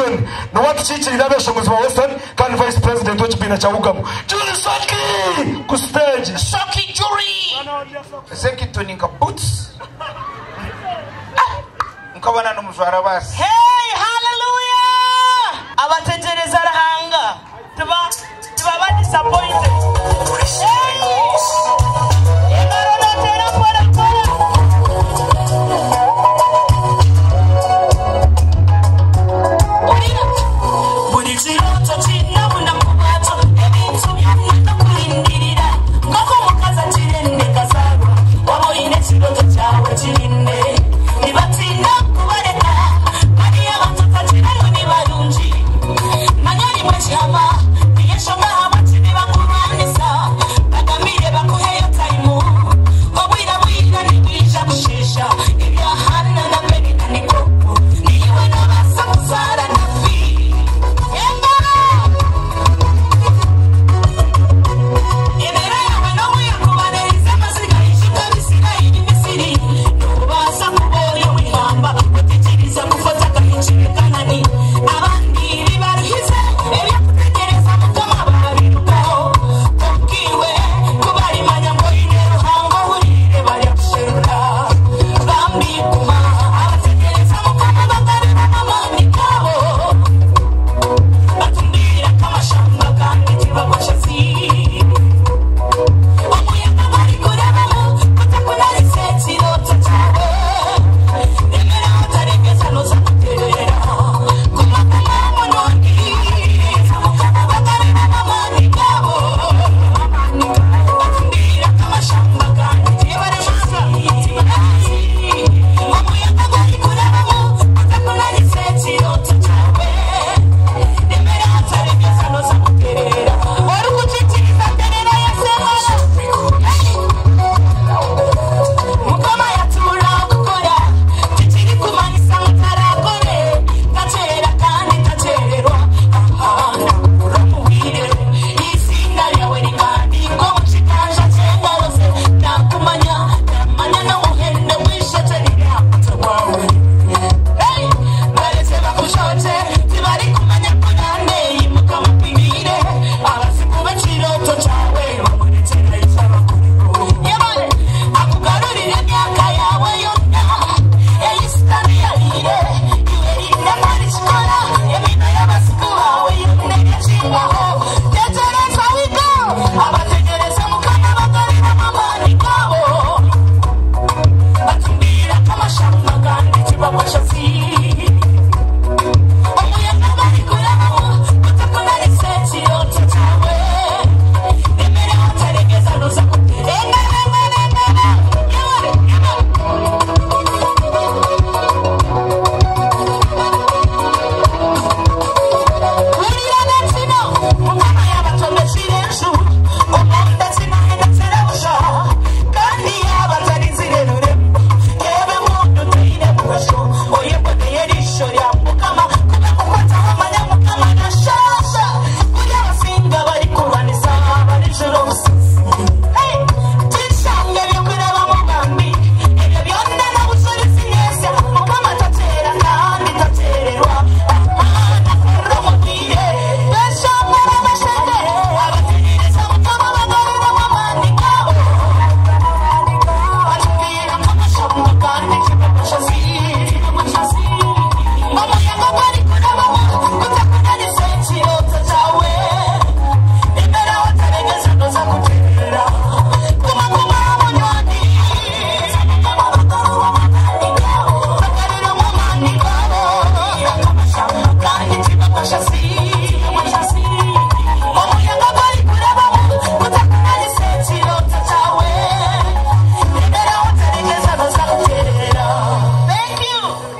Western na watu chichi linabesha mwezi wa Western kan vice president wetu bina chaugamo Julie Soki! Ku Soki Julie Zeki tuninga boots. Ah! Mukabana n'umujwara basi hey hallelujah! Abategereza arahanga tuba tuba badisappointed